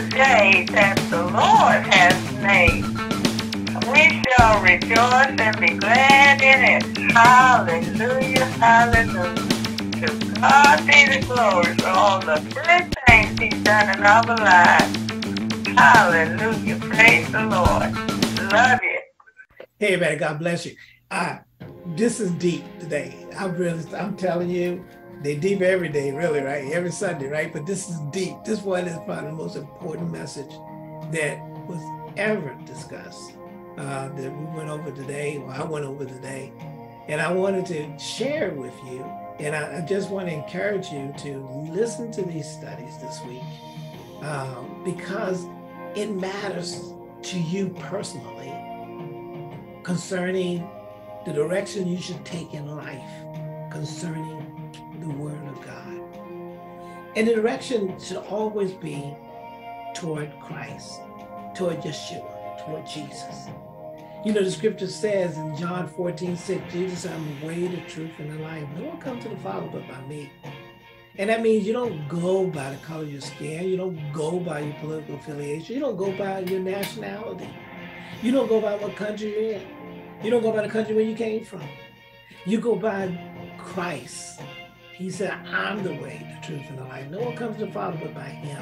the day that the Lord has made. We shall rejoice and be glad in it. Hallelujah, hallelujah. To God be the glory for all the good things he's done in our lives. Hallelujah, praise the Lord. Love you. Hey, everybody, God bless you. Uh, this is deep today. I'm really, I'm telling you, they deep every day, really, right? Every Sunday, right? But this is deep. This one is probably the most important message that was ever discussed uh, that we went over today, or I went over today. And I wanted to share with you. And I, I just want to encourage you to listen to these studies this week um, because it matters to you personally concerning the direction you should take in life concerning the Word of God. And the direction should always be toward Christ, toward Yeshua, toward Jesus. You know, the scripture says in John 14, 6, Jesus, I'm the way, the truth, and the life. No one comes to the Father but by me. And that means you don't go by the color of your skin. You don't go by your political affiliation. You don't go by your nationality. You don't go by what country you're in. You don't go by the country where you came from. You go by Christ. He said, I'm the way, the truth, and the life. No one comes to the Father but by him.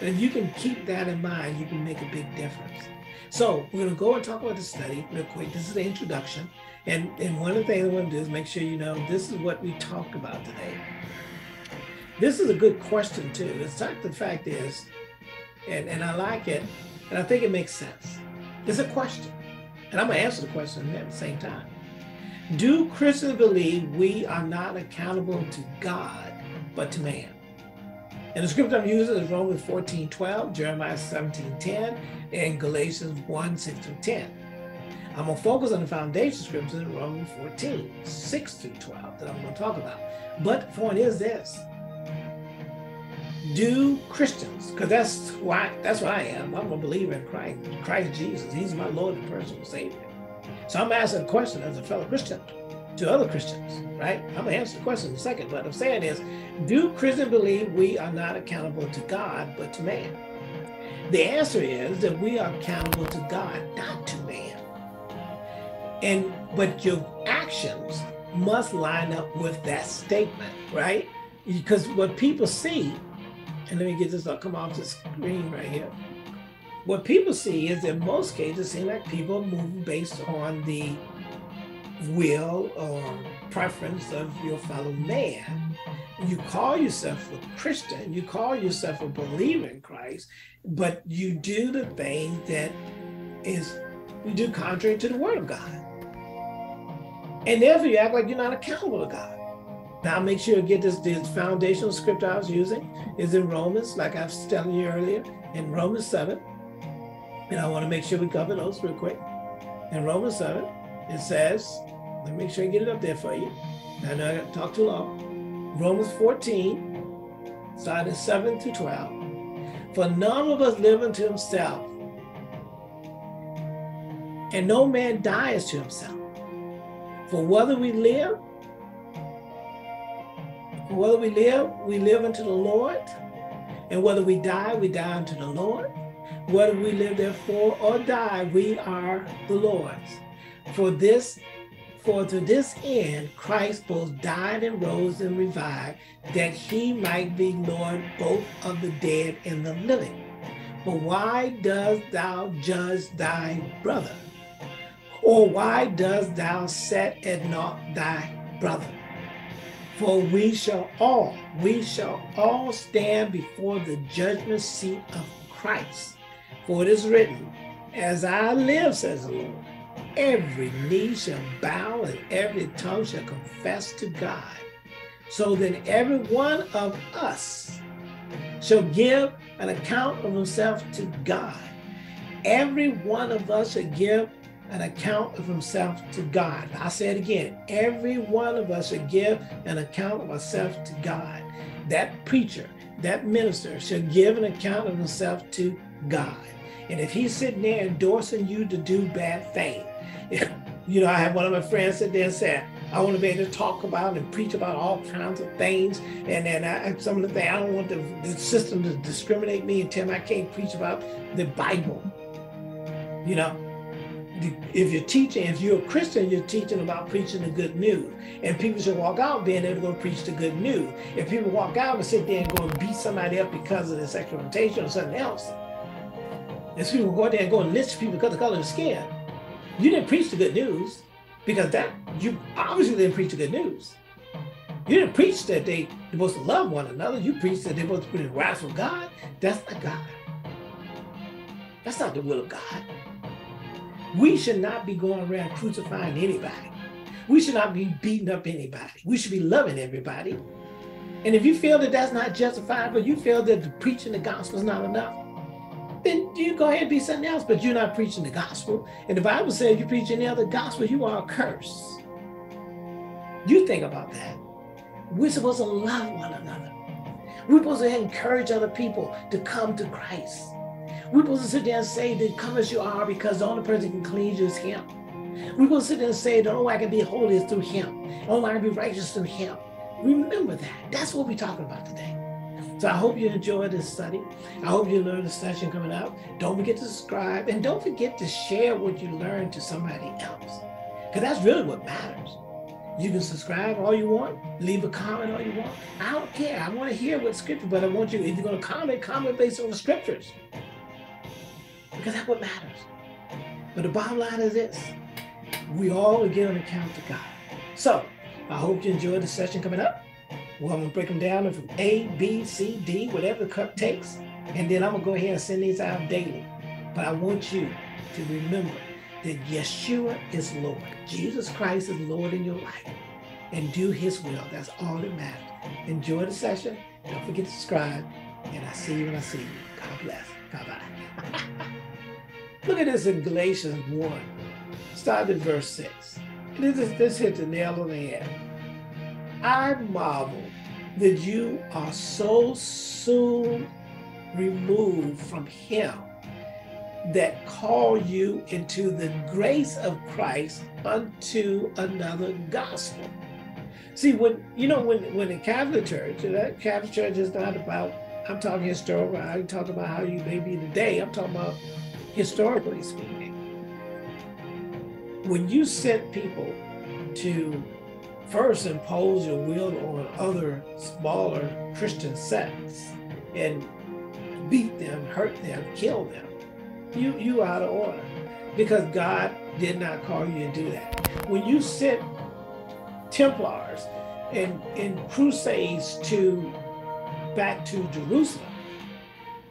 And if you can keep that in mind, you can make a big difference. So we're going to go and talk about the study real quick. This is the introduction. And, and one of the things I want to do is make sure you know this is what we talked about today. This is a good question too. The the fact is, and, and I like it, and I think it makes sense. It's a question. And I'm going to answer the question at the same time. Do Christians believe we are not accountable to God, but to man? And the scripture I'm using is Romans 14, 12, Jeremiah 17, 10, and Galatians 1, 6 through 10. I'm going to focus on the foundation scripture in Romans 14, 6 through 12 that I'm going to talk about. But the point is this. Do Christians, because that's why that's what I am. I'm a believer in Christ, Christ Jesus. He's my Lord and personal Savior. So I'm asking a question as a fellow Christian to other Christians, right? I'm gonna answer the question in a second, but I'm saying is, do Christians believe we are not accountable to God, but to man? The answer is that we are accountable to God, not to man. And but your actions must line up with that statement, right? Because what people see, and let me get this, I'll come off the screen right here what people see is in most cases, it seems like people move based on the will or preference of your fellow man. You call yourself a Christian, you call yourself a believer in Christ, but you do the thing that is you do contrary to the word of God. And therefore you act like you're not accountable to God. Now make sure you get this, this foundational script I was using is in Romans, like I was telling you earlier, in Romans 7. And I want to make sure we cover those real quick. In Romans 7, it says, let me make sure I get it up there for you. I know I talked too long. Romans 14, starting 7 to 12. For none of us live unto himself, and no man dies to himself. For whether we live, whether we live, we live unto the Lord, and whether we die, we die unto the Lord. Whether we live therefore or die, we are the Lord's. For this, for to this end Christ both died and rose and revived, that he might be Lord both of the dead and the living. But why dost thou judge thy brother? Or why dost thou set at naught thy brother? For we shall all, we shall all stand before the judgment seat of Christ. For it is written, As I live, says the Lord, every knee shall bow and every tongue shall confess to God. So then every one of us shall give an account of himself to God. Every one of us shall give an account of himself to God. I say it again. Every one of us shall give an account of himself to God. That preacher, that minister shall give an account of himself to God. And if he's sitting there endorsing you to do bad things, you know, I have one of my friends sit there and say, I want to be able to talk about and preach about all kinds of things. And then I, some of the things, I don't want the, the system to discriminate me and tell me I can't preach about the Bible. You know, if you're teaching, if you're a Christian, you're teaching about preaching the good news. And people should walk out being able to go preach the good news. If people walk out and sit there and go and beat somebody up because of their sexual orientation or something else, if people go out there and go and lynch people because of the color of skin, you didn't preach the good news because that you obviously didn't preach the good news. You didn't preach that they are supposed to love one another. You preached that they're supposed to be in wrath God. That's not God. That's not the will of God. We should not be going around crucifying anybody. We should not be beating up anybody. We should be loving everybody. And if you feel that that's not justified, but you feel that the preaching the gospel is not enough, then you go ahead and be something else, but you're not preaching the gospel. And the Bible says if you preach any other gospel, you are a curse. You think about that. We're supposed to love one another. We're supposed to encourage other people to come to Christ. We're supposed to sit there and say that come as you are because the only person who can cleanse you is him. We're supposed to sit there and say the only way I can be holy is through him. The only way I can be righteous through him. Remember that. That's what we're talking about today. So I hope you enjoyed this study. I hope you learned the session coming up. Don't forget to subscribe and don't forget to share what you learned to somebody else. Because that's really what matters. You can subscribe all you want, leave a comment all you want. I don't care. I want to hear what scripture, but I want you, if you're going to comment, comment based on the scriptures. Because that's what matters. But the bottom line is this we all are giving account to God. So I hope you enjoyed the session coming up. Well, I'm gonna break them down from A, B, C, D, whatever the cup takes, and then I'm gonna go ahead and send these out daily. But I want you to remember that Yeshua is Lord. Jesus Christ is Lord in your life. And do his will. That's all that matters. Enjoy the session. Don't forget to subscribe. And I see you when I see you. God bless. Bye bye. Look at this in Galatians 1. Start at verse 6. This, is, this hit the nail on the head. I marvel that you are so soon removed from him that call you into the grace of Christ unto another gospel. See, when you know, when when the Catholic Church, that Catholic Church is not about. I'm talking historical. I'm talking about how you may be today. I'm talking about historically speaking. When you sent people to first impose your will on other smaller Christian sects and beat them, hurt them, kill them, you you out of order because God did not call you to do that. When you sent Templars and in crusades to back to Jerusalem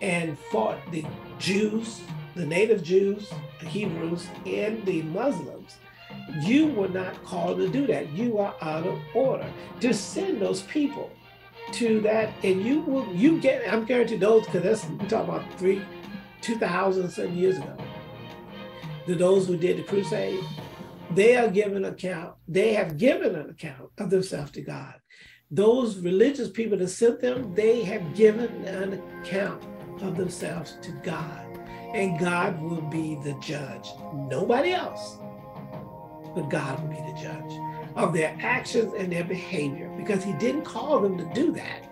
and fought the Jews, the native Jews, the Hebrews, and the Muslims, you were not called to do that. You are out of order to send those people to that, and you will you get. I'm guaranteed those because that's we talk about three 2,000 some years ago. To those who did the crusade, they are given account, they have given an account of themselves to God. Those religious people that sent them, they have given an account of themselves to God. And God will be the judge. Nobody else, but God will be the judge of their actions and their behavior because He didn't call them to do that.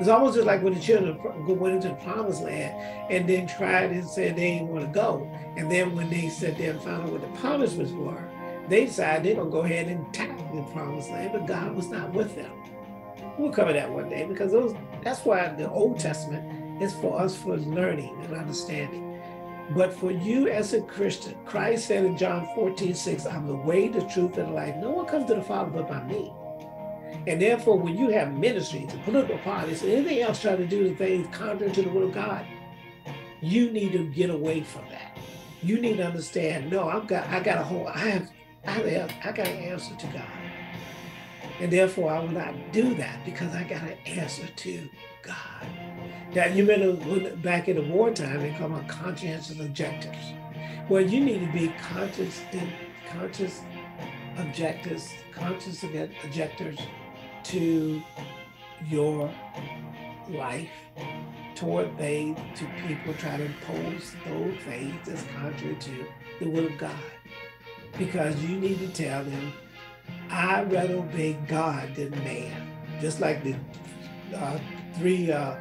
It's almost just like when the children went into the promised land and then tried and said they didn't want to go. And then when they sat there and found out what the punishments were, they decided they're going to go ahead and attack the promised land, but God was not with them. We'll cover that one day because that's why the Old Testament is for us for learning and understanding. But for you as a Christian, Christ said in John 14, 6, I'm the way, the truth, and the life. No one comes to the Father but by me. And therefore, when you have ministries political parties and anything else trying to do the things contrary to the will of God, you need to get away from that. You need to understand, no, I've got I got a whole I have I have I got an answer to God. And therefore I will not do that because I got an answer to God. Now you remember back in the wartime and call them conscientious objectors. Well, you need to be conscious and conscious objectors, conscious objectors to your life toward they to people try to impose those things that's contrary to the will of God. Because you need to tell them I'd rather obey God than man. Just like the uh, three uh,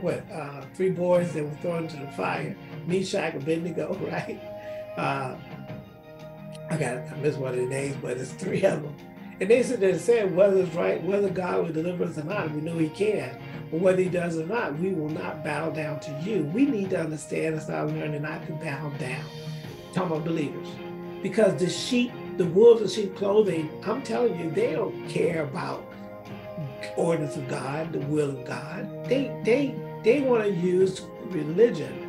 what, uh, three boys that were thrown into the fire, Meshach, Abednego, right? Uh, I got I missed one of the names, but it's three of them. And they said they said whether it's right, whether God will deliver us or not, we know He can. But whether He does or not, we will not bow down to you. We need to understand and start learning not to bow down. Talking about believers, because the sheep, the wolves in sheep clothing, I'm telling you, they don't care about ordinance of God, the will of God. They they they want to use religion.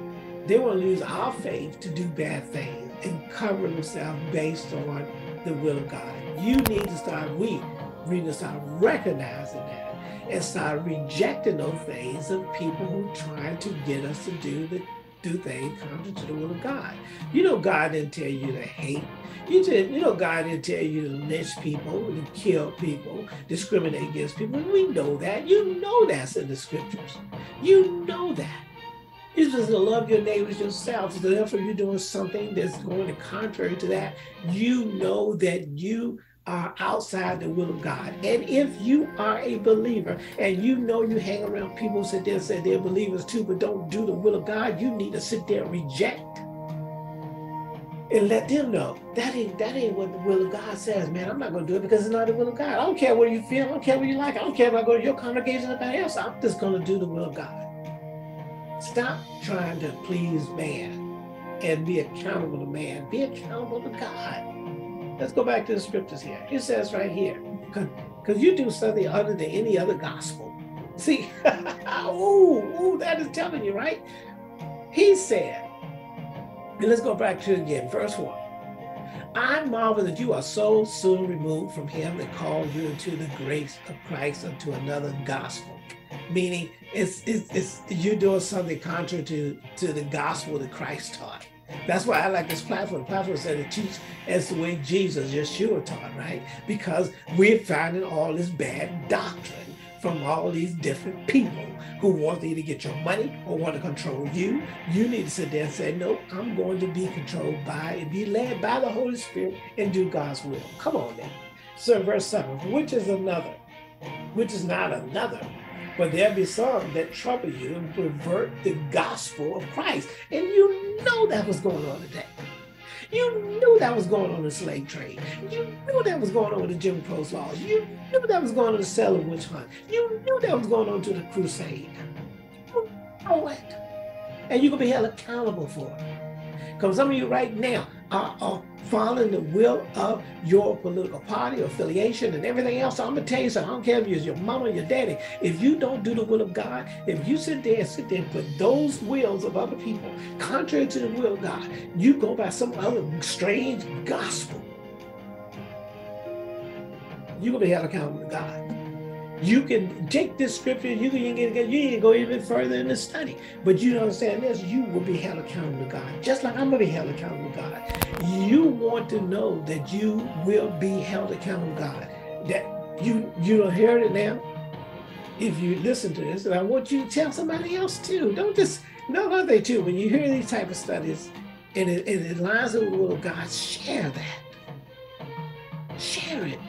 They want to use our faith to do bad things and cover themselves based on the will of God. You need to start, we need to start recognizing that and start rejecting those things of people who are trying to get us to do the do things contrary to the will of God. You know God didn't tell you to hate. You did, you know God didn't tell you to lynch people, to kill people, discriminate against people. We know that. You know that's in the scriptures. You know that. You're supposed to love your neighbors yourself. So therefore, you're doing something that's going contrary to that. You know that you are outside the will of God. And if you are a believer and you know you hang around people who sit there and say they're believers too, but don't do the will of God, you need to sit there and reject and let them know that ain't that ain't what the will of God says, man. I'm not gonna do it because it's not the will of God. I don't care what you feel, I don't care what you like, I don't care if I go to your congregation or anybody else. I'm just gonna do the will of God. Stop trying to please man and be accountable to man. Be accountable to God. Let's go back to the scriptures here. It says right here, because you do something other than any other gospel. See, ooh, ooh, that is telling you, right? He said, and let's go back to it again, verse 1. I marvel that you are so soon removed from him that called you into the grace of Christ unto another gospel. Meaning, it's, it's, it's you're doing something contrary to, to the gospel that Christ taught. That's why I like this platform. The platform said to teach as the way Jesus, Yeshua taught, right? Because we're finding all this bad doctrine from all these different people who want to either get your money or want to control you. You need to sit there and say, no, I'm going to be controlled by and be led by the Holy Spirit and do God's will. Come on now. So verse 7, which is another, which is not another, but there be some that trouble you and pervert the gospel of Christ. And you know that was going on today. You knew that was going on the slave trade. You knew that was going on with the Jim Crow laws. You knew that was going on the Salem witch hunt. You knew that was going on to the crusade. You know it. And going to be held accountable for it. Because some of you right now are, are following the will of your political party affiliation and everything else. So I'm gonna tell you something. I don't care if it's your mama or your daddy. If you don't do the will of God, if you sit there and sit there and put those wills of other people contrary to the will of God, you go by some other strange gospel. You're gonna be held accountable to God. You can take this scripture, you can, you can, you can go even further in the study. But you understand this, you will be held accountable to God. Just like I'm going to be held accountable to God. You want to know that you will be held accountable to God. That you you don't hear it now. If you listen to this, and I want you to tell somebody else too. Don't just no other They too. When you hear these type of studies and it, and it lines up with the will of God, share that. Share it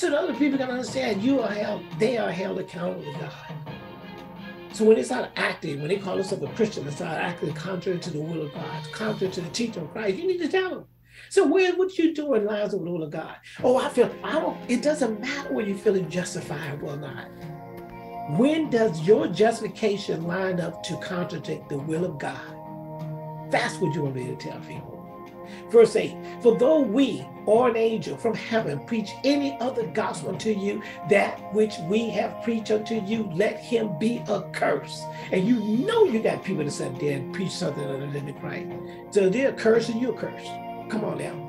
so the other people can understand you are held, they are held accountable to God. So when they start acting, when they call themselves a Christian, they start acting contrary to the will of God, contrary to the teaching of Christ, you need to tell them. So where what you do doing lines with the will of God? Oh, I feel I don't it doesn't matter when you feeling justified or not. When does your justification line up to contradict the will of God? That's what you want me to tell people. Verse 8 For though we or an angel from heaven preach any other gospel unto you, that which we have preached unto you, let him be accursed. And you know you got people that there and preach something other than the Christ. So they're cursed and you're cursed. Come on now.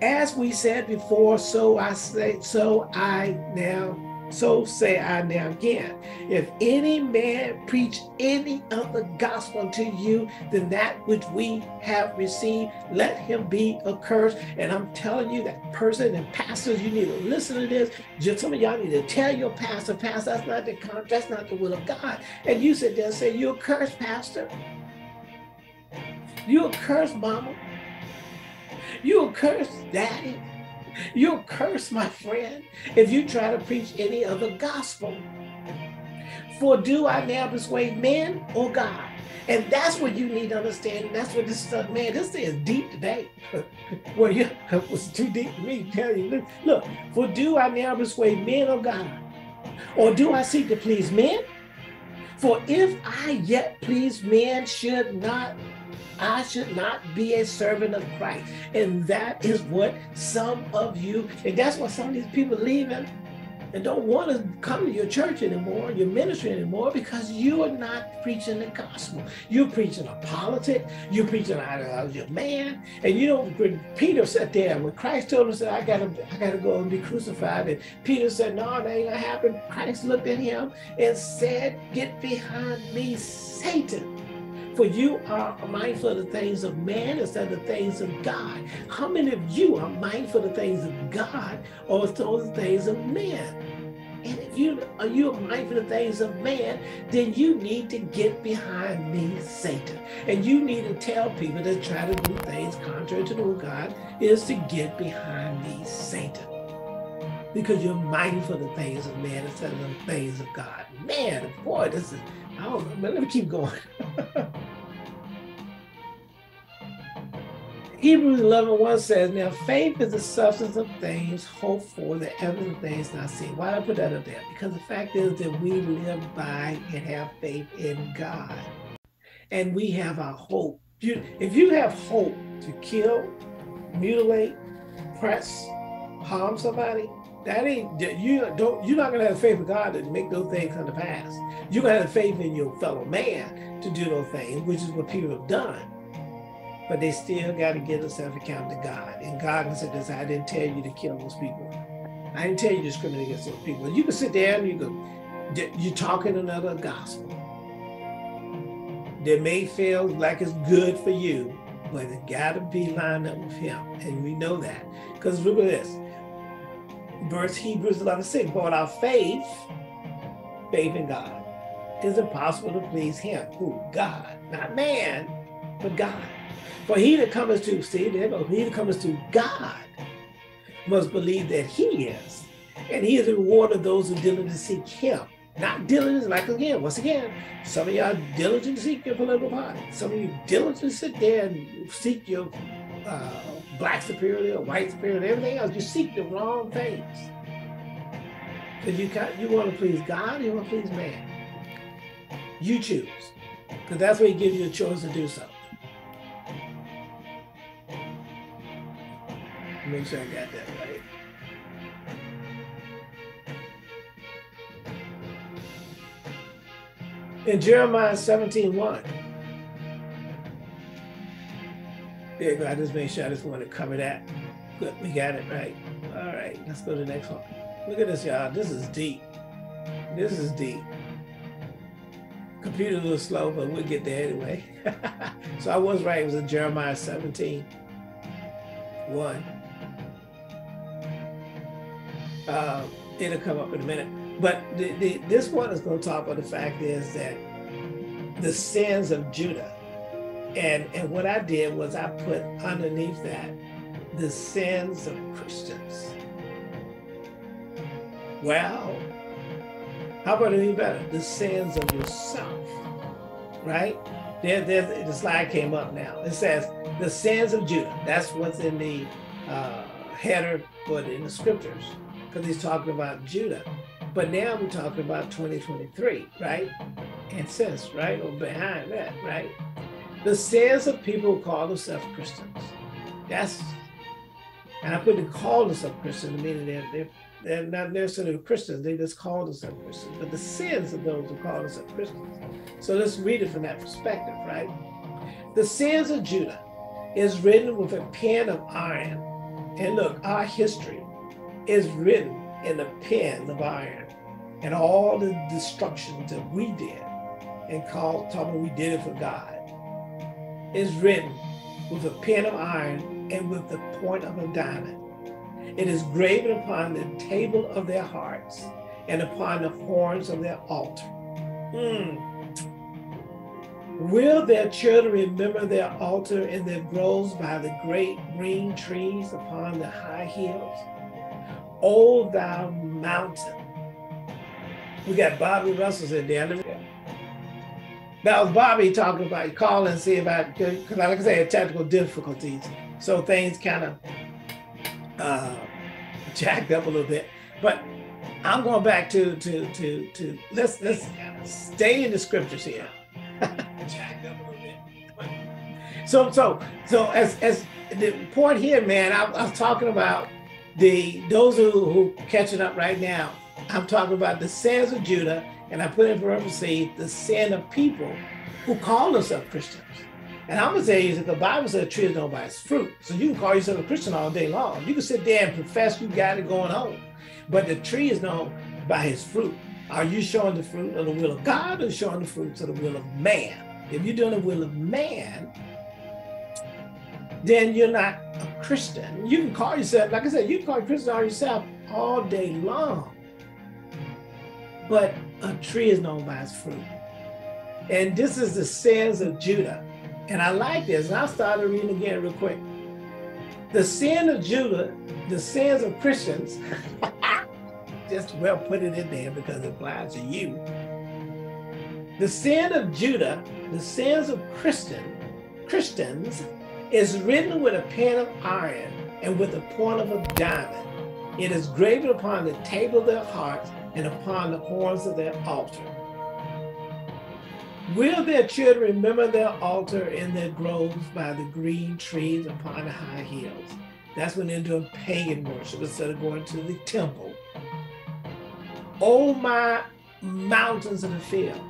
As we said before, so I say, so I now so say I now again, if any man preach any other gospel to you than that which we have received, let him be accursed. And I'm telling you that person and pastors, you need to listen to this. Just some of y'all need to tell your pastor, pastor, that's not the that's not the will of God. And you sit there and say, you're cursed, pastor. You're cursed, mama. You're cursed, daddy. You'll curse, my friend, if you try to preach any other gospel. For do I now persuade men or God? And that's what you need to understand. That's what this stuff, man, this is deep today. well, yeah, it was too deep for me to tell you. Look, for do I now persuade men or God? Or do I seek to please men? For if I yet please men, should not I should not be a servant of Christ. And that is what some of you, and that's what some of these people leaving and don't want to come to your church anymore, your ministry anymore, because you are not preaching the gospel. You're preaching a politic, you're preaching out of your man. And you know, when Peter sat there, when Christ told him, said, I gotta, I gotta go and be crucified. And Peter said, No, that ain't gonna happen. Christ looked at him and said, Get behind me, Satan. For you are mindful of the things of man instead of the things of God. How many of you are mindful of the things of God or the things of man? And if you are you mindful of the things of man, then you need to get behind me, Satan. And you need to tell people that try to do things contrary to the will of God is to get behind me, Satan. Because you're mindful of the things of man instead of the things of God. Man, boy, this is I don't know, let me keep going. Hebrews 11 1 says, Now faith is the substance of things hoped for, the evidence of things not seen. Why did I put that up there? Because the fact is that we live by and have faith in God. And we have our hope. You, if you have hope to kill, mutilate, press, harm somebody, that ain't you don't you're not gonna have faith in God to make those things come to pass. You're gonna have faith in your fellow man to do those things, which is what people have done. But they still got to give themselves account to God. And God said this, I didn't tell you to kill those people. I didn't tell you to discriminate against those people. You can sit there and you go, you're talking another gospel that may feel like it's good for you, but it got to be lined up with Him. And we know that. Because look at this verse Hebrews 11 6. But our faith, faith in God, it's impossible to please Him. Who? God. Not man, but God. For he that cometh to, see, there he that cometh to God must believe that He is. And He is the reward of those who diligently seek Him. Not diligent, like again, once again, some of y'all diligently seek your political party. Some of you diligently sit there and seek your uh, black superiority or white superiority, everything else. You seek the wrong things. Because you you want to please God, you want to please man. You choose. Because that's where he gives you a choice to do so. Make sure I got that right. In Jeremiah 17, 1. There you go. I just made sure I just want to cover that. Good, we got it right. All right, let's go to the next one. Look at this, y'all. This is deep. This is deep. Computer a little slow, but we'll get there anyway. so I was right. It was in Jeremiah 17, 1. Um, it'll come up in a minute. But the, the, this one is going to talk about the fact is that the sins of Judah and, and what I did was I put underneath that the sins of Christians. Well, how about any better? The sins of yourself, right? There, there, the slide came up now. It says the sins of Judah. That's what's in the uh, header, but in the scriptures, because he's talking about Judah. But now we're talking about 2023, right? And since, right? Or behind that, right? the sins of people who call themselves Christians. That's, and I put the call themselves Christians, meaning they're, they're, they're not necessarily Christians, they just call themselves Christians, but the sins of those who call themselves Christians. So let's read it from that perspective, right? The sins of Judah is written with a pen of iron. And look, our history is written in a pen of iron and all the destructions that we did and called, talking we did it for God is written with a pen of iron and with the point of a diamond. It is graven upon the table of their hearts and upon the horns of their altar. Mm. Will their children remember their altar and their groves by the great green trees upon the high hills? O thou mountain. We got Bobby Russell in there. That was Bobby talking about calling and see about because I like I said, technical difficulties. So things kind of uh, jacked up a little bit. But I'm going back to to to to let's let's stay in the scriptures here. jacked up a little bit. So so so as as the point here, man, I, I was talking about the those who who catching up right now. I'm talking about the sins of Judah and I put in parentheses the sin of people who call themselves Christians. And I'm gonna tell you that the Bible says a tree is known by its fruit. So you can call yourself a Christian all day long. You can sit there and profess you got it going on. But the tree is known by his fruit. Are you showing the fruit of the will of God or showing the fruits of the will of man? If you're doing the will of man, then you're not a Christian. You can call yourself, like I said, you can call all yourself all day long. But a tree is known by its fruit. And this is the sins of Judah. And I like this. And I started reading again real quick. The sin of Judah, the sins of Christians, just well put it in there because it applies to you. The sin of Judah, the sins of Christian, Christians, is written with a pen of iron and with the point of a diamond. It is graven upon the table of their hearts and upon the horns of their altar. Will their children remember their altar in their groves by the green trees upon the high hills? That's when they're doing pagan worship instead of going to the temple. Oh, my mountains of the field,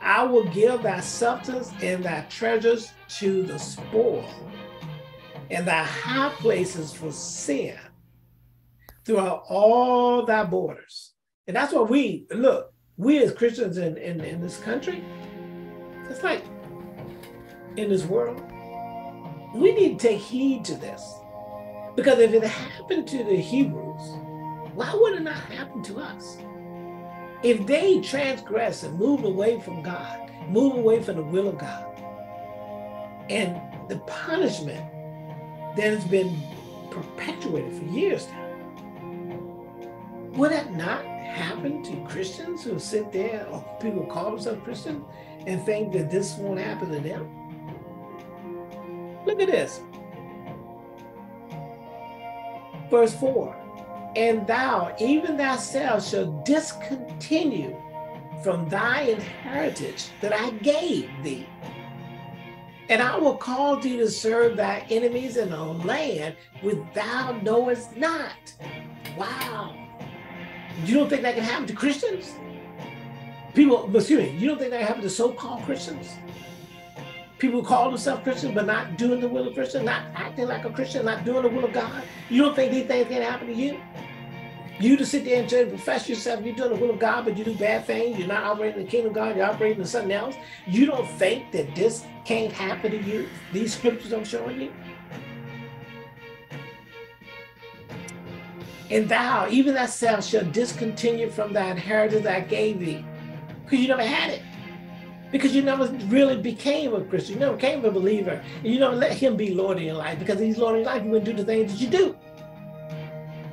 I will give thy substance and thy treasures to the spoil, and thy high places for sin throughout all thy borders. And that's what we look, we as Christians in, in, in this country, it's like in this world, we need to take heed to this. Because if it happened to the Hebrews, why would it not happen to us? If they transgress and move away from God, move away from the will of God, and the punishment that has been perpetuated for years now, would that not happen to Christians who sit there or people call themselves Christian and think that this won't happen to them? Look at this. Verse 4 And thou, even thyself, shall discontinue from thy inheritance that I gave thee. And I will call thee to serve thy enemies in a land which thou knowest not. Wow. You don't think that can happen to Christians? People, excuse me, you don't think that can happen to so-called Christians? People who call themselves Christians but not doing the will of Christian, not acting like a Christian, not doing the will of God. You don't think these things can happen to you? You to sit there and to profess yourself, you're doing the will of God, but you do bad things, you're not operating in the kingdom of God, you're operating in something else. You don't think that this can't happen to you? These scriptures I'm showing you? And thou, even thyself, shall discontinue from thy inheritance I gave thee. Because you never had it. Because you never really became a Christian. You never became a believer. And you never let him be Lord in your life. Because he's Lord in your life, you wouldn't do the things that you do.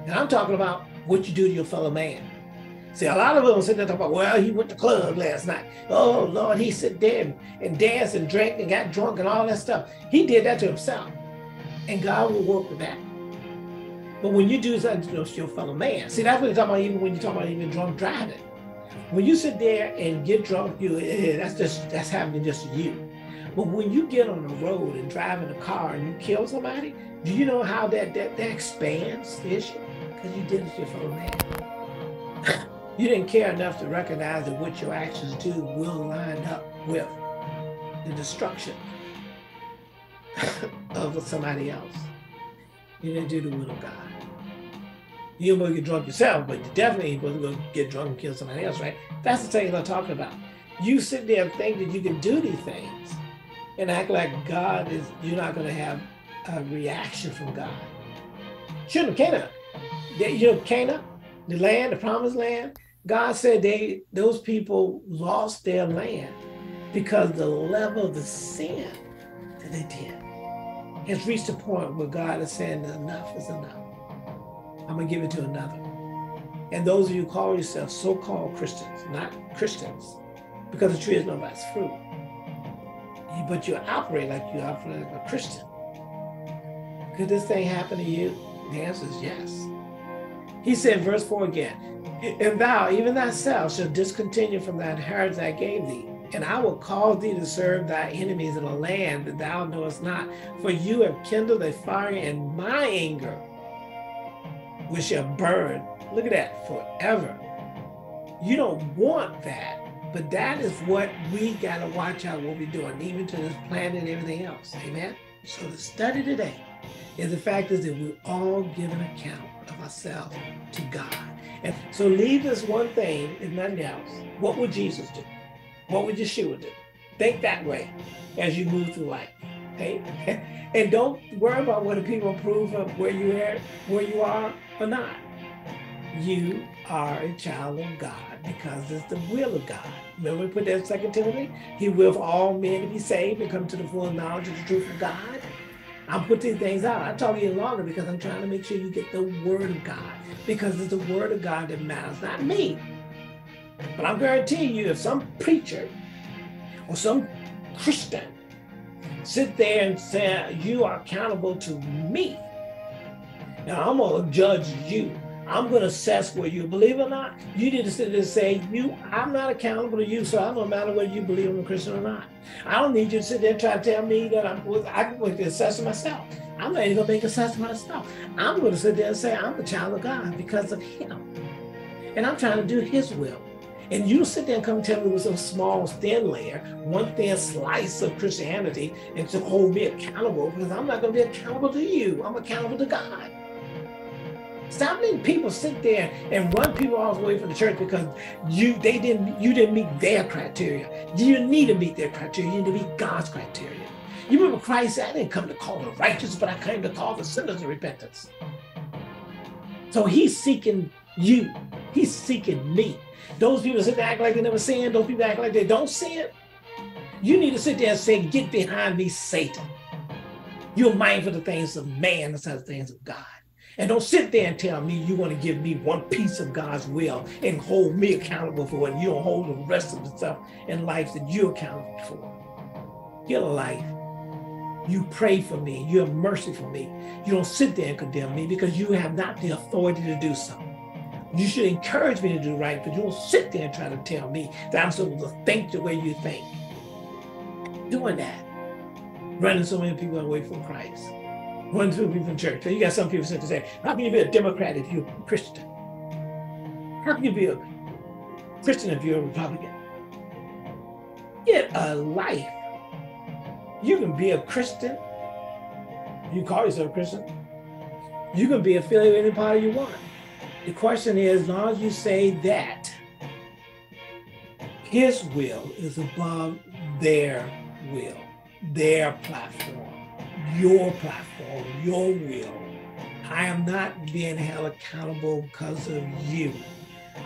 And I'm talking about what you do to your fellow man. See, a lot of them sit there talking about, well, he went to club last night. Oh, Lord, he sit there and, and danced and drank and got drunk and all that stuff. He did that to himself. And God will work with that. But when you do something to your fellow man, see, that's what you're talking about even when you're talking about even drunk driving. When you sit there and get drunk, you eh, that's just that's happening just to you. But when you get on the road and drive in a car and you kill somebody, do you know how that that, that expands the issue? You did it to your fellow man. you didn't care enough to recognize that what your actions do will line up with the destruction of somebody else. You didn't do the will of God. You to get drunk yourself, but you definitely ain't supposed to get drunk and kill somebody else, right? That's the thing I'm talking about. You sit there and think that you can do these things and act like God is, you're not going to have a reaction from God. Shouldn't Canaan. You know, Canaan, the land, the promised land, God said they those people lost their land. because the level of the sin that they did has reached a point where God is saying enough is enough. I'm to give it to another. And those of you call yourselves so-called Christians, not Christians, because the tree is no by fruit. But you operate like you operate like a Christian. Could this thing happen to you? The answer is yes. He said, verse 4 again, and thou, even thyself, shalt discontinue from thy inheritance I gave thee, and I will cause thee to serve thy enemies in a land that thou knowest not. For you have kindled a fire in my anger, which shall burn. Look at that, forever. You don't want that, but that is what we got to watch out what we're doing, even to this planet and everything else. Amen? So the study today is the fact is that we're all give an account of ourselves to God. And so leave this one thing, if nothing else. What would Jesus do? What would Yeshua do? Think that way as you move through life. Okay? And don't worry about whether people approve of where you are, where you are or not. You are a child of God because it's the will of God. Remember we put that in Second Timothy? He will for all men to be saved and come to the full knowledge of the truth of God. I'm putting things out. I'm talking longer because I'm trying to make sure you get the word of God because it's the word of God that matters, not me. But I'm guaranteeing you if some preacher or some Christian sit there and say, you are accountable to me. Now I'm gonna judge you. I'm gonna assess whether you believe or not. You need to sit there and say, you, I'm not accountable to you, so I don't matter whether you believe I'm a Christian or not. I don't need you to sit there and try to tell me that I'm I can make an assessment myself. I'm not even gonna make an assessment myself. I'm gonna sit there and say I'm a child of God because of him. And I'm trying to do his will. And you sit there and come tell me with some small thin layer, one thin slice of Christianity, and to hold me accountable because I'm not going to be accountable to you. I'm accountable to God. Stop letting people sit there and run people off away from the church because you they didn't you didn't meet their criteria. You need to meet their criteria. You need to meet God's criteria. You remember Christ said, I didn't come to call the righteous, but I came to call the sinners to repentance. So he's seeking you. He's seeking me. Those people sit there act like they never sin. Those people act like they don't sin. You need to sit there and say, get behind me, Satan. You're mindful of the things of man instead of the things of God. And don't sit there and tell me you want to give me one piece of God's will and hold me accountable for it. And you don't hold the rest of the stuff in life that you're accountable for. Get a life. You pray for me. You have mercy for me. You don't sit there and condemn me because you have not the authority to do so. You should encourage me to do right, but you don't sit there and try to tell me that I'm supposed to think the way you think. Doing that, running so many people away from Christ, many people from church. So you got some people sit there say, "How can you be a Democrat if you're a Christian? How can you be a Christian if you're a Republican?" Get a life. You can be a Christian. You call yourself a Christian. You can be affiliated with any party you want. The question is, as long as you say that his will is above their will, their platform, your platform, your will. I am not being held accountable because of you.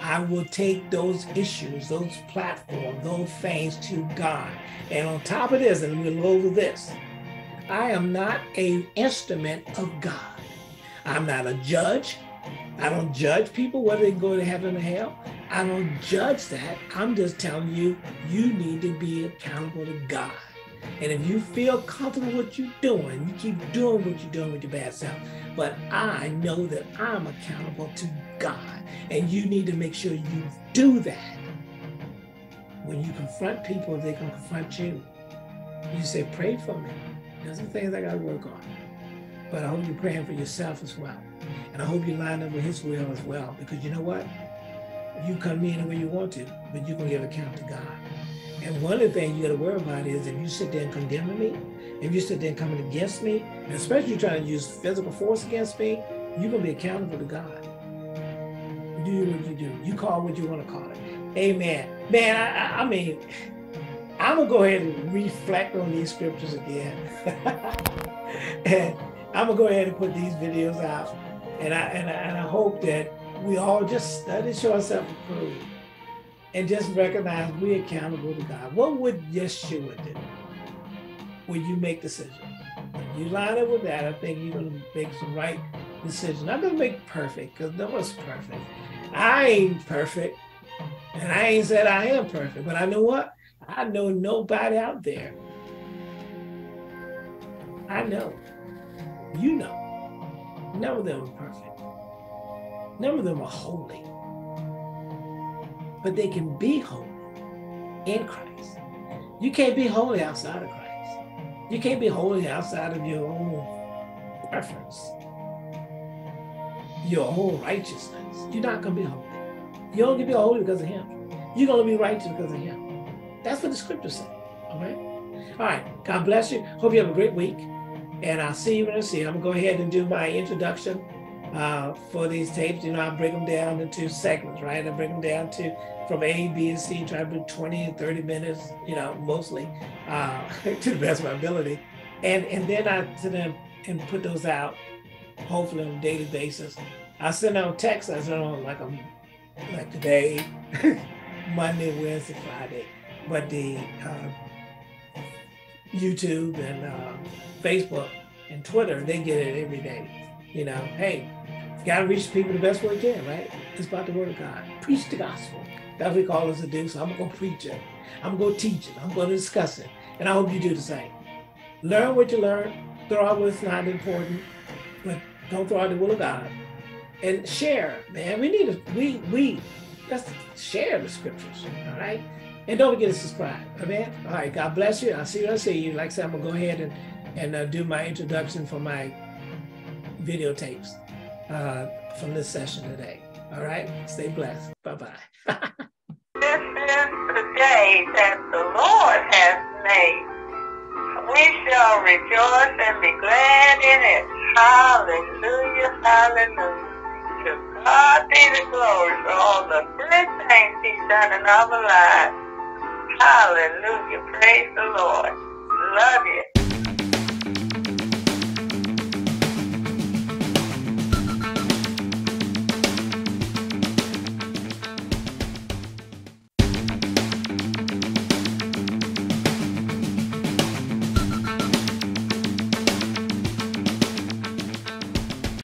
I will take those issues, those platforms, those things to God. And on top of this, and we'll over this, I am not an instrument of God. I'm not a judge. I don't judge people whether they go to heaven or hell. I don't judge that. I'm just telling you, you need to be accountable to God. And if you feel comfortable with what you're doing, you keep doing what you're doing with your bad self. But I know that I'm accountable to God. And you need to make sure you do that. When you confront people, they can confront you. You say, pray for me. There's some things I got to work on. But I hope you're praying for yourself as well. And I hope you line up with his will as well. Because you know what? You come in the way you want to, but you're going to give account to God. And one of the things you got to worry about is if you sit there and me, if you sit there coming against me, especially trying to use physical force against me, you're going to be accountable to God. You do what you do. You call what you want to call it. Amen. Man, I, I mean, I'm going to go ahead and reflect on these scriptures again. and I'm going to go ahead and put these videos out. And I, and I, and I hope that we all just study show ourselves approved. And just recognize we're accountable to God. What would Yeshua do when you make decisions? You line up with that, I think you're going to make some right decisions. Not going to make perfect, because no one's perfect. I ain't perfect. And I ain't said I am perfect, but I know what? I know nobody out there. I know. You know. None of them are perfect. None of them are holy. But they can be holy in Christ. You can't be holy outside of Christ. You can't be holy outside of your own preference, your own righteousness. You're not going to be holy. You're only going to be holy because of Him. You're going to be righteous because of Him. That's what the scriptures say. All right. All right. God bless you. Hope you have a great week. And I'll see you when I see you. I'm going to go ahead and do my introduction uh, for these tapes. You know, I break them down into segments, right? I break them down to from A, B, and C, try to do 20 and 30 minutes, you know, mostly uh, to the best of my ability. And and then I send them and put those out, hopefully on a daily basis. I send out texts, I send them like a, like today, Monday, Wednesday, Friday. But the uh, YouTube and uh, Facebook and Twitter, they get it every day. You know, hey, gotta reach people the best way you can, right? It's about the word of God. Preach the gospel. That's what we call us to do. So I'm gonna preach it. I'm gonna teach it. I'm gonna discuss it. And I hope you do the same. Learn what you learn, throw out what's not important, but don't throw out the will of God. And share, man. We need to we we let's share the scriptures. All right. And don't forget to subscribe. Amen. All right. God bless you. I'll see you. I'll see you. Like I said, I'm gonna go ahead and and uh, do my introduction for my videotapes uh, from this session today. All right. Stay blessed. Bye bye. this is the day that the Lord has made. We shall rejoice and be glad in it. Hallelujah. Hallelujah. To God be the glory for all the good things He's done in our lives. Hallelujah. Praise the Lord. Love you.